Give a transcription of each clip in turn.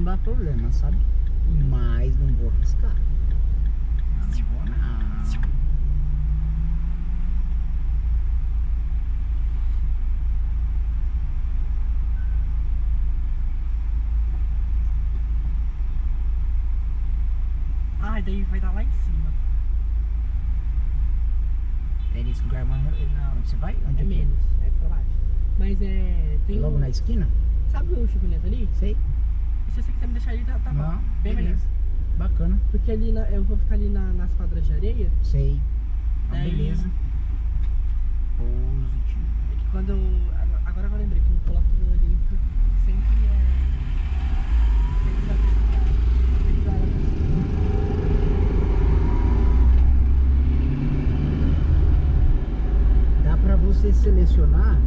não dá problema, sabe? Mas não vou arriscar. Não vou não. Ai, daí vai dar lá em cima. É nesse lugar, não, você vai? Onde É que menos, é pra baixo. Mas é. Tem Logo um- na esquina? Sabe o Chico Neto ali? Sei. E se você quiser me deixar ali, tá, tá bom. Não, Bem melhor. beleza. Bacana. Porque ali na- eu vou ficar ali na- nas quadras de areia. Sei. Então, Daí- beleza. Positivo. É que quando eu. agora- eu lembrei, quando eu coloco o violino, sempre é. Sempre. Dá pra você selecionar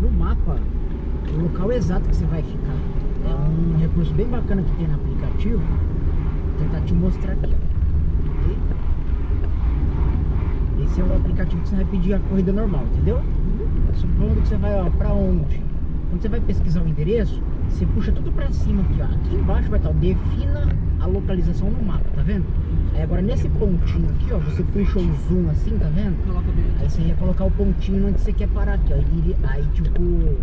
no mapa o local exato que você vai ficar. Um recurso bem bacana que tem no aplicativo. Vou tentar te mostrar aqui, ó. Esse é o aplicativo que você vai pedir a corrida normal, entendeu? Supondo que você vai, ó, pra onde? Quando você vai pesquisar o endereço, você puxa tudo pra cima aqui, ó. Aqui embaixo vai estar, ó, defina a localização no mapa, tá vendo? Aí agora nesse pontinho aqui, ó, você puxa o zoom assim, tá vendo? Aí você ia colocar o pontinho onde você quer parar aqui, ó. Aí, aí tipo, o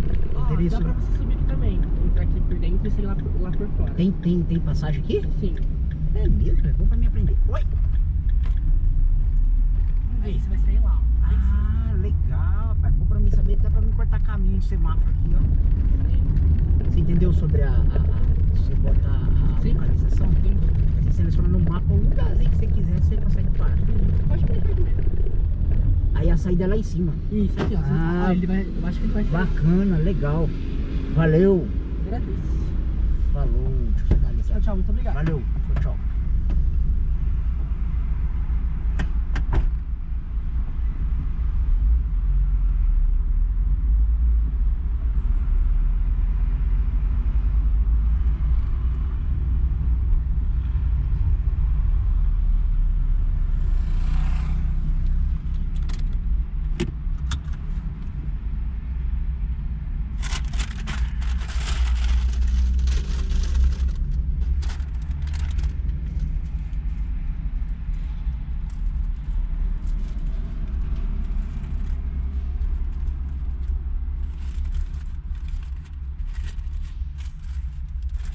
endereço. dá pra você subir também. Entrar aqui por dentro e sair lá, por- lá por fora. Tem, tem, tem passagem aqui? Sim. É mesmo, é bom pra mim aprender. Oi! Aí você vai sair lá. ó. Cima. Ah, legal, rapaz. Bom pra mim saber, dá pra mim cortar caminho, semáforo aqui, ó. Você entendeu sobre a. a- a- você botar a Sim. localização? Você seleciona no mapa o lugarzinho que você quiser, você consegue parar. Pode pegar. Aí a saída é lá em cima. Isso, aqui ó. Ah. Ah, ele vai, eu acho que ele vai sair. Bacana, legal. Valeu. Agradeço. Falou. Tchau, tchau. Muito obrigado. Valeu, tchau, tchau.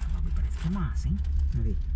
O bagulho Parece que é massa, hein? Vamos ver.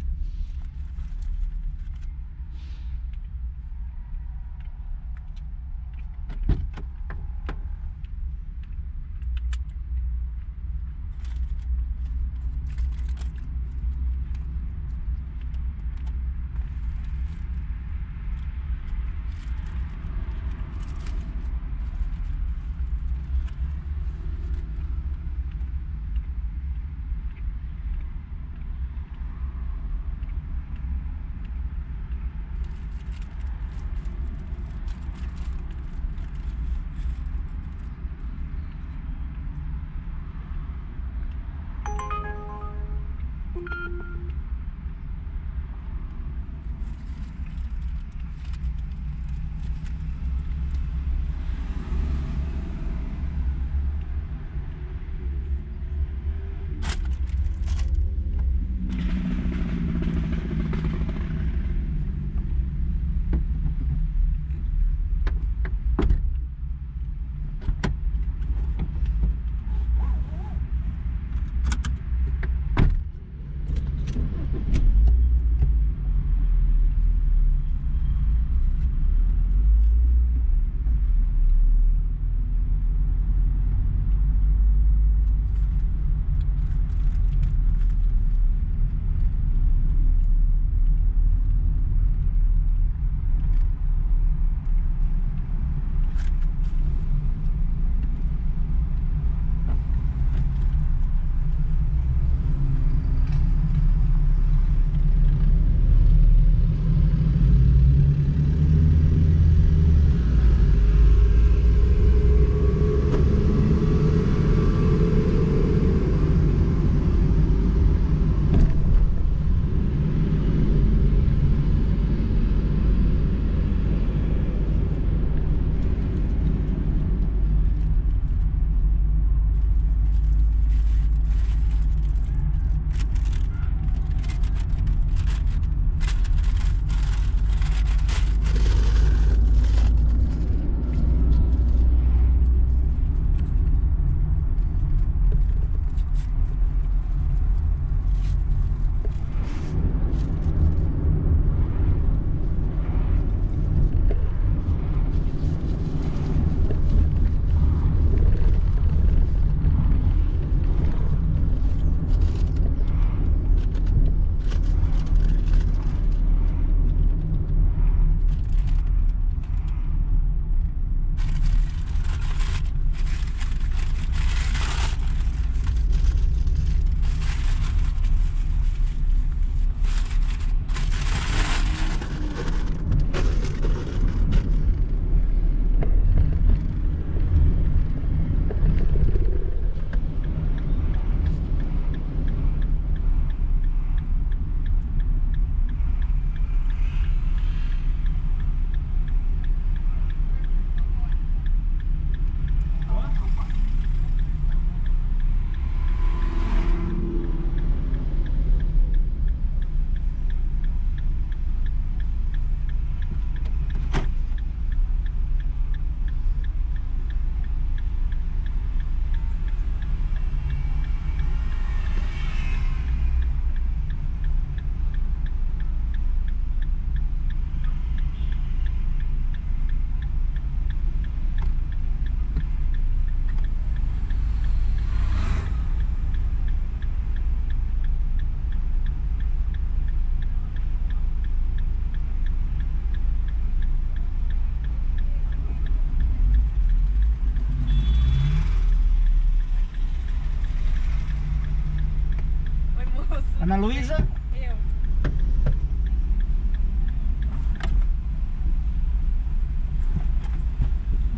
Luísa? Eu.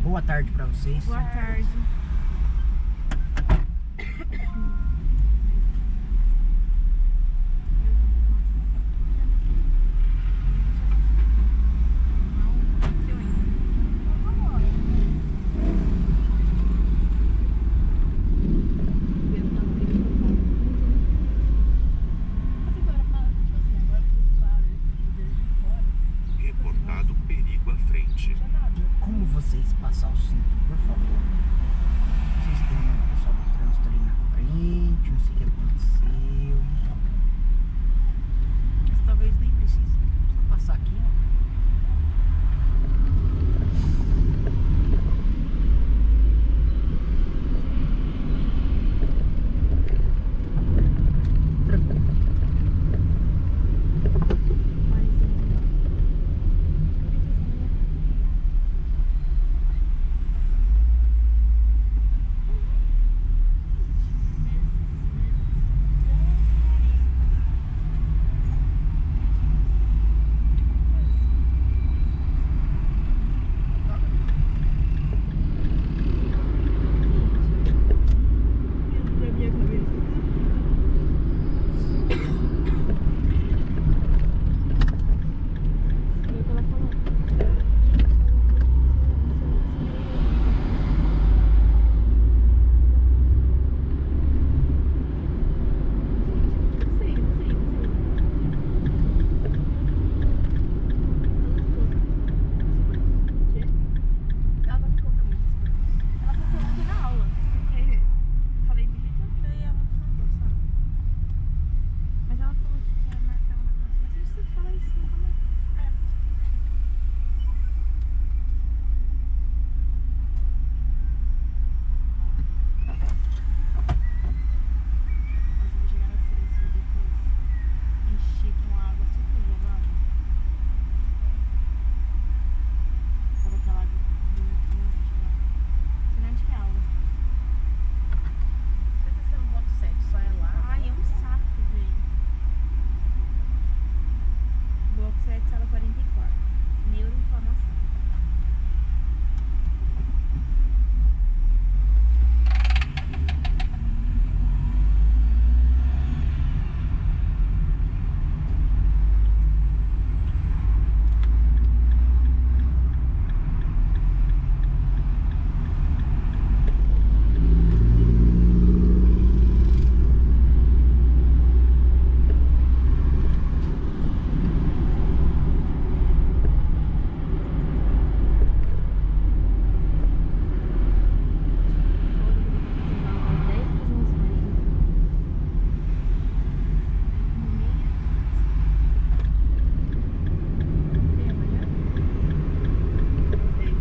Boa tarde para vocês. Boa tarde.